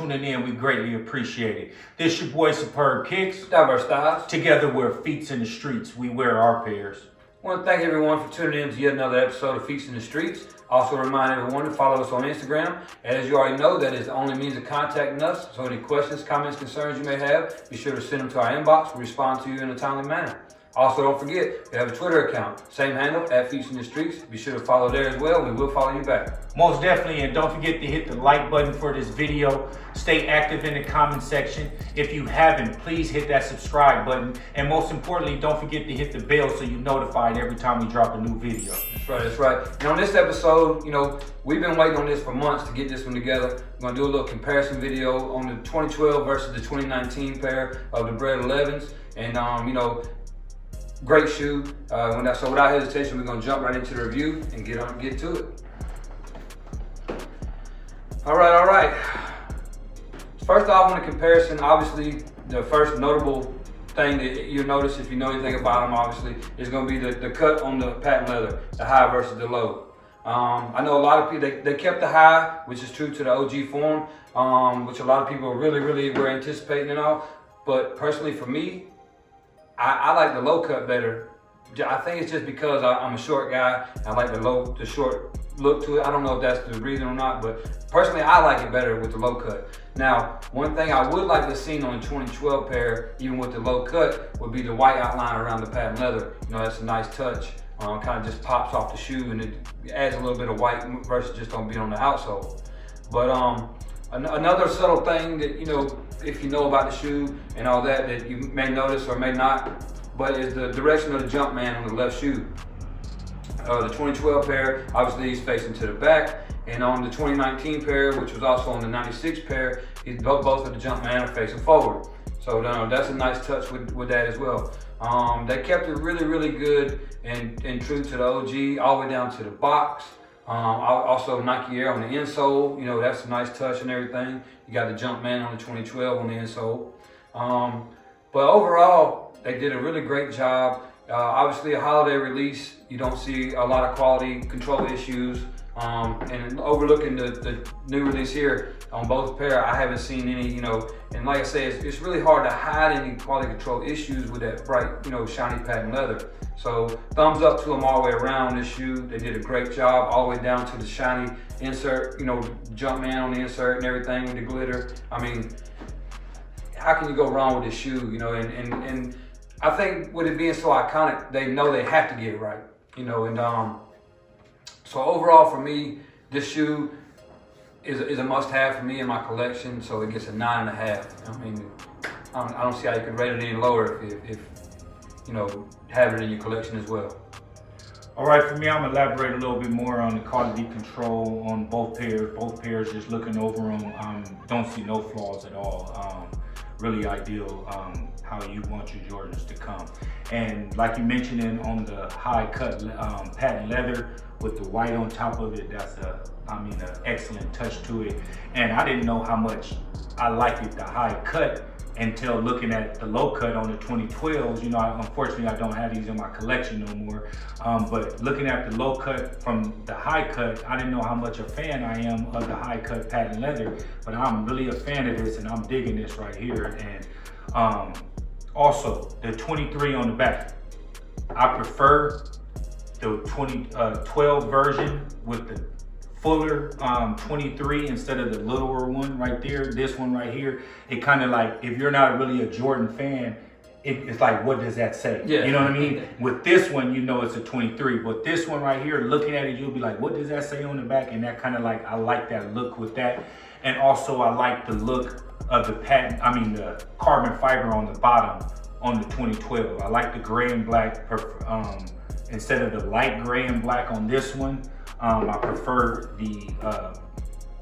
tuning in. We greatly appreciate it. This your boy Superb Kicks. Diverse styles. Together we're Feetz N The Streetz. We wear our pairs. I want to thank everyone for tuning in to yet another episode of Feetz N The Streetz. Also remind everyone to follow us on Instagram. As you already know, that is the only means of contacting us. So any questions, comments, concerns you may have, be sure to send them to our inbox. We respond to you in a timely manner. Also, don't forget, we have a Twitter account. Same handle, at Feetz N The Streetz. Be sure to follow there as well. We will follow you back. Most definitely, and don't forget to hit the like button for this video. Stay active in the comment section. If you haven't, please hit that subscribe button. And most importantly, don't forget to hit the bell so you're notified every time we drop a new video. That's right, that's right. And on this episode, you know, we've been waiting on this for months to get this one together. We're gonna do a little comparison video on the 2012 versus the 2019 pair of the Bred 11s. And, um, you know, great shoe. Uh, when that, so without hesitation, we're gonna jump right into the review and get on, get to it. All right, all right. First off, on the comparison, obviously the first notable thing that you'll notice if you know anything about them, obviously, is gonna be the, the cut on the patent leather, the high versus the low. Um, I know a lot of people, they, they kept the high, which is true to the OG form, um, which a lot of people really, really were anticipating and all. But personally for me, I, I like the low cut better. I think it's just because I, am a short guy. I like the low, the short look to it. I don't know if that's the reason or not, but personally, I like it better with the low cut. Now, one thing I would like to see on the 2012 pair, even with the low cut, would be the white outline around the patent leather. You know, that's a nice touch. Um, kind of just pops off the shoe and it adds a little bit of white versus just on being on the outsole. But um, an another subtle thing that, you know, if you know about the shoe and all that, that you may notice or may not, but is the direction of the Jumpman on the left shoe. Uh, the 2012 pair, obviously he's facing to the back, and on the 2019 pair, which was also on the 96 pair, he's both, both of the Jumpman are facing forward. So uh, that's a nice touch with, with that as well. Um, they kept it really, really good and, and true to the OG, all the way down to the box. Um, also Nike Air on the insole, you know, that's a nice touch and everything. You got the Jumpman on the 2012 on the insole. Um, but overall, they did a really great job. Uh, obviously a holiday release, you don't see a lot of quality control issues. Um, and overlooking the, the, new release here on both pair, I haven't seen any, you know, and like I said, it's, it's, really hard to hide any quality control issues with that bright, you know, shiny patent leather. So thumbs up to them all the way around this shoe. They did a great job all the way down to the shiny insert, you know, Jumpman on the insert and everything with the glitter. I mean, how can you go wrong with this shoe, you know, and, and, and I think with it being so iconic, they know they have to get it right, you know, and um, so overall for me, this shoe is, is a must have for me in my collection. So it gets a nine and a half. I mean, I don't, I don't see how you could rate it any lower if, if, you know, have it in your collection as well. All right, for me, I'm gonna elaborate a little bit more on the quality control on both pairs. Both pairs, just looking over them, um, don't see no flaws at all. Um, really ideal um, how you want your Jordans to come. And like you mentioned in, on the high cut um, patent leather with the white on top of it, that's a, I mean, an excellent touch to it. And I didn't know how much I liked it, the high cut, until looking at the low cut on the 2012s. You know, unfortunately, I don't have these in my collection no more. Um, but looking at the low cut from the high cut, I didn't know how much a fan I am of the high cut patent leather. But I'm really a fan of this, and I'm digging this right here. And um, also, the 23 on the back. I prefer the 2012 uh, version with the fuller um, 23 instead of the littler one right there. This one right here, it kind of like, if you're not really a Jordan fan, it, it's like, what does that say? Yeah. You know what I mean? With this one, you know it's a 23. But this one right here, looking at it, you'll be like, what does that say on the back? And that kind of like, I like that look with that. And also, I like the look of the patent, I mean, the carbon fiber on the bottom on the 2012. I like the gray and black um, instead of the light gray and black on this one. Um, I prefer the uh,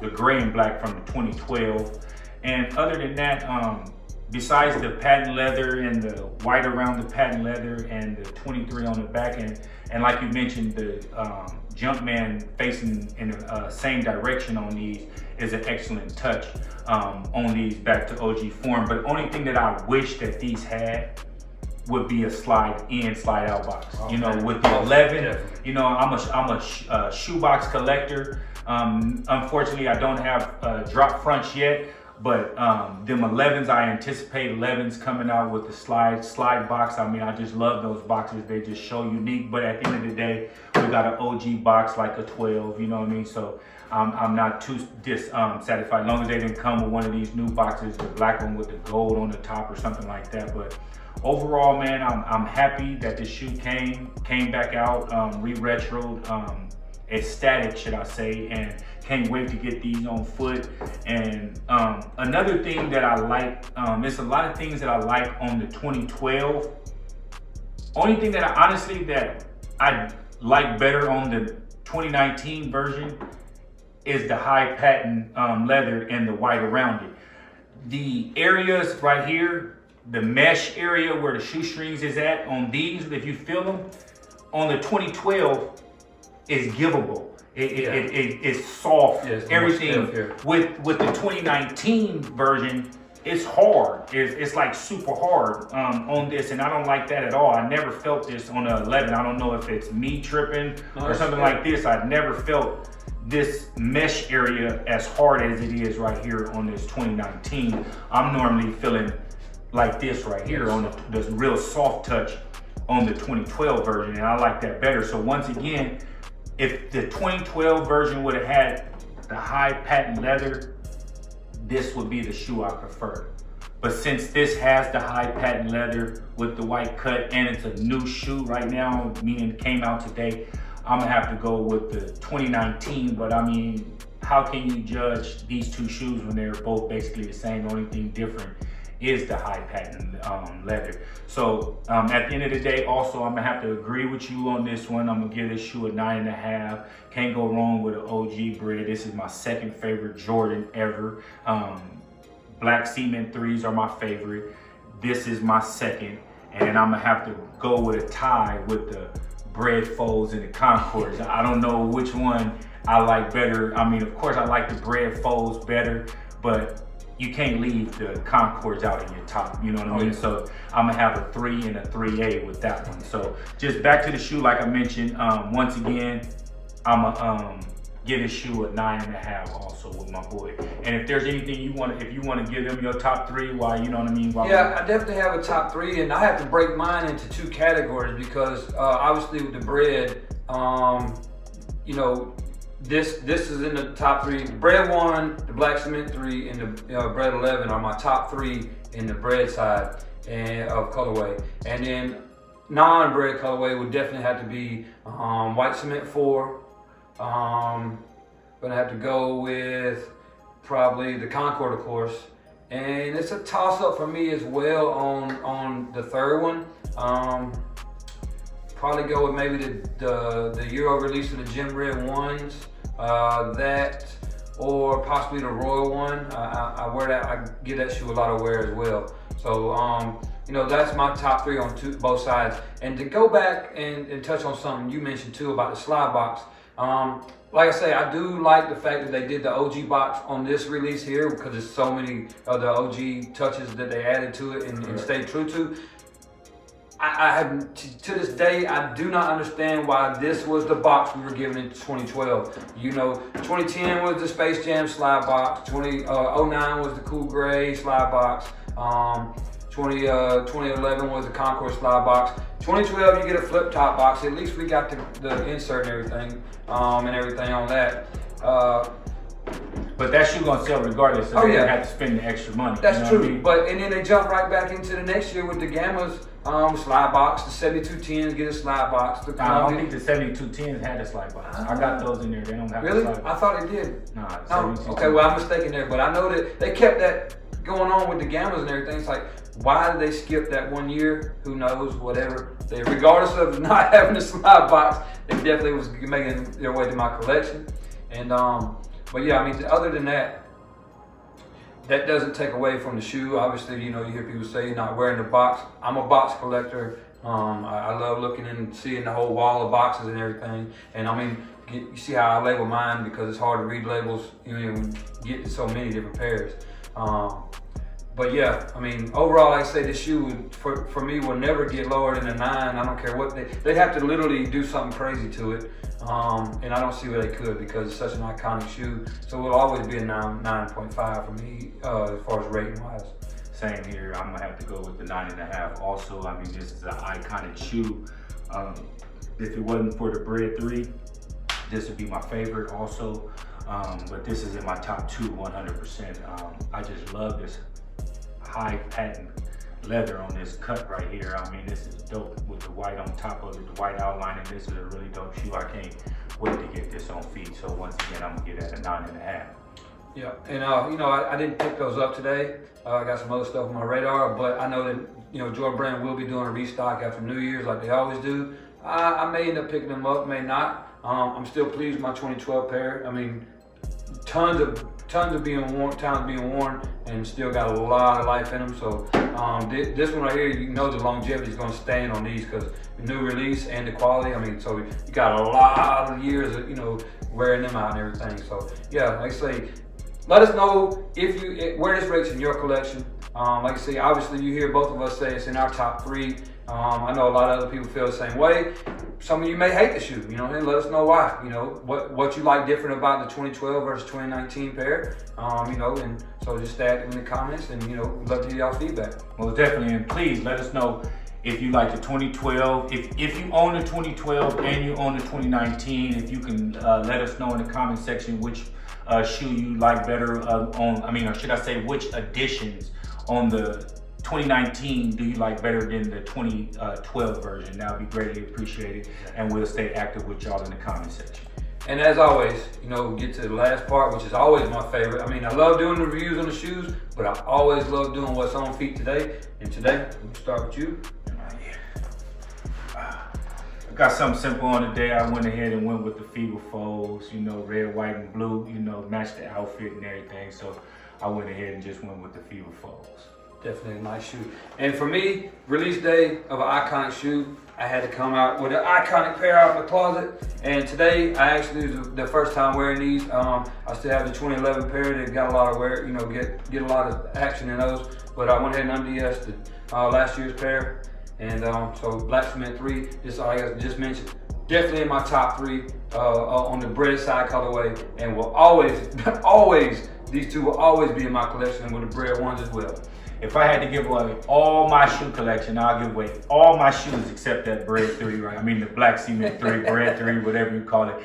the gray and black from the 2012. And other than that, um, besides the patent leather and the white around the patent leather and the 23 on the back end, and like you mentioned, the um, Jumpman facing in the uh, same direction on these is an excellent touch um, on these back to OG form. But only thing that I wish that these had would be a slide in, slide out box. you know, with the 11, you know, I'm a I'm a uh, shoebox collector. Um, unfortunately, I don't have uh, drop fronts yet, but um, them 11s, I anticipate 11s coming out with the slide slide box. I mean, I just love those boxes. They just show unique. But at the end of the day, we got an OG box like a 12. You know what I mean? So um, I'm not too dissatisfied. Um, as long as they didn't come with one of these new boxes, the black one with the gold on the top or something like that. But overall, man, I'm, I'm happy that the shoe came came back out, um, re-retroed, um, ecstatic, should I say, and can't wait to get these on foot. And um, another thing that I like, um, there's a lot of things that I like on the 2012. Only thing that I honestly that I like better on the 2019 version is the high patent um, leather and the white around it. The areas right here, the mesh area where the shoestrings is at on these, if you feel them, on the 2012 is givable. It, yeah. it, it, it's soft. Yeah, it's everything with with the 2019 version, it's hard. It's, it's like super hard um, on this, and I don't like that at all. I never felt this on the 11. I don't know if it's me tripping no, or something like this. I've never felt this mesh area as hard as it is right here on this 2019. I'm normally feeling like this right here on the, the real soft touch on the 2012 version, and I like that better. So once again, if the 2012 version would have had the high patent leather, this would be the shoe I prefer. But since this has the high patent leather with the white cut and it's a new shoe right now, meaning it came out today, I'm gonna have to go with the 2019. But I mean, how can you judge these two shoes when they're both basically the same? The only thing different is the high patent um, leather. So um, at the end of the day, also, I'm gonna have to agree with you on this one. I'm gonna give this shoe a nine and a half. Can't go wrong with an OG bred. This is my second favorite Jordan ever. Um, black cement threes are my favorite. This is my second. And I'm gonna have to go with a tie with the bread folds and the Concords. I don't know which one I like better. I mean, of course I like the bread folds better, but you can't leave the Concords out in your top, you know what I mean? So I'm gonna have a three and a 3A with that one. So just back to the shoe, like I mentioned, um, once again, I'm gonna um, give this shoe a nine and a half also with my boy. And if there's anything you want, if you want to give them your top three, why, you know what I mean? Why yeah, I definitely have a top three and I have to break mine into two categories because uh, obviously with the bred, um, you know, this this is in the top three. The bred one, the black cement three, and the uh, bred 11 are my top three in the bred side and of colorway. And then non-bred colorway would definitely have to be um, white cement four. Um, gonna have to go with probably the Concord, of course. And it's a toss-up for me as well on on the third one. Um, probably go with maybe the, the, the Euro release of the Gym Red ones. Uh, that or possibly the Royal one. I, I, wear that, I give that shoe a lot of wear as well. So, um, you know, that's my top three on two, both sides. And to go back and, and touch on something you mentioned too about the slide box. Um, like I say, I do like the fact that they did the OG box on this release here because there's so many of the OG touches that they added to it and, and stayed true to. I, have to this day I do not understand why this was the box we were given in 2012. You know, 2010 was the Space Jam slide box. 2009 uh, was the Cool Gray slide box. Um, 20, uh, 2011 was the Concord slide box. 2012 you get a flip top box. At least we got the, the insert and everything um, and everything on that. Uh, but that shoe gonna sell regardless. So oh yeah, have to spend the extra money. That's you know true. I mean? But and then they jump right back into the next year with the Gammas um, slide box. The 7210s get a slide box. The I don't think the 7210s had a slide box. I got those in there. They don't have really? a slide box. I thought they did. Nah, oh, okay, well, I'm mistaken there. But I know that they kept that going on with the Gammas and everything. It's like, why did they skip that one year? Who knows? Whatever. They, regardless of not having a slide box, it definitely was making their way to my collection. And um, but yeah, I mean, other than that, that doesn't take away from the shoe. Obviously, you know, you hear people say you're not wearing the box. I'm a box collector. Um, I, I, love looking and seeing the whole wall of boxes and everything. And I mean, you see how I label mine because it's hard to read labels. You know, get so many different pairs. Um, but yeah, I mean, overall, I say this shoe for, for me will never get lower than a nine. I don't care what they they'd have to literally do something crazy to it, um, and I don't see where they could because it's such an iconic shoe. So it will always be a nine nine point five for me uh, as far as rating wise. Same here. I'm gonna have to go with the nine and a half. Also, I mean, this is an iconic shoe. Um, if it wasn't for the Bred three, this would be my favorite also. Um, but this is in my top two 100%. Um, I just love this high patent leather on this cut right here. I mean, this is dope with the white on top of it, the white outlining. This is a really dope shoe. I can't wait to get this on feet. So once again, I'm gonna get at a nine and a half. Yeah, and uh, you know, I, I, didn't pick those up today. Uh, I got some other stuff on my radar, but I know that you know Jordan Brand will be doing a restock after New Year's, like they always do. I, I may end up picking them up, may not. Um, I'm still pleased with my 2012 pair. I mean, tons of tons of being worn, tons being worn, and still got a lot of life in them. So um, th this one right here, you know the longevity is going to stand on these because the new release and the quality. I mean, so you got a lot of years of you know wearing them out and everything. So yeah, like I say, let us know if you where this rates in your collection. Um, like I say, obviously you hear both of us say it's in our top three. Um, I know a lot of other people feel the same way. Some of you may hate the shoe, you know, and let us know why. You know, what what you like different about the 2012 versus 2019 pair. Um, you know, and so just that in the comments, and you know, love to hear y'all feedback. Well, definitely, and please let us know if you like the 2012. If if you own the 2012 and you own the 2019, if you can uh, let us know in the comment section which uh, shoe you like better uh, on. I mean, or should I say, which additions on the 2019 do you like better than the 2012 uh, version? That would be greatly appreciated. And we'll stay active with y'all in the comment section. And as always, you know, get to the last part, which is always my favorite. I mean, I love doing the reviews on the shoes, but I always love doing what's on feet today. And today, we start with you. Ah, I got something simple on today. I went ahead and went with the Fever Foes, you know, red, white, and blue, you know, match the outfit and everything. So I went ahead and just went with the Fever Foes. Definitely a nice shoe. And for me, release day of an iconic shoe, I had to come out with an iconic pair out of the closet. And today, I actually was the first time wearing these. Um, I still have the 2011 pair that got a lot of wear, you know, get get a lot of action in those. But I went ahead and unds the uh, last year's pair. And um, so Black Cement 3, just like I just mentioned, definitely in my top three uh, uh, on the bred side colorway. And will always, always, these two will always be in my collection with the bred ones as well. If I had to give away all my shoe collection, I'll give away all my shoes except that Bred 3, right? I mean the Black Cement 3, Bred 3, whatever you call it.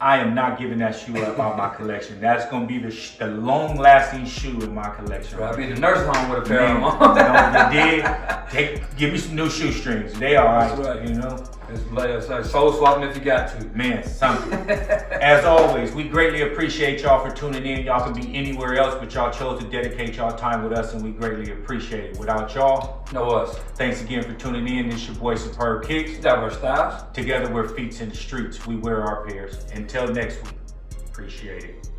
I am not giving that shoe up out my collection. That's gonna be the, the long-lasting shoe in my collection. I'll be in the nurse home with a pair of them. you did. Take, give me some new shoestrings. They right, right. you know. It's soul swapping if you got to. Man, something. As always, we greatly appreciate y'all for tuning in. Y'all can be anywhere else, but y'all chose to dedicate y'all time with us, and we greatly appreciate it. Without y'all, no us. Thanks again for tuning in. This your boy Superb Kicks. Diverse Styles. Together we're feet in the streets. We wear our pairs. Until next week, appreciate it.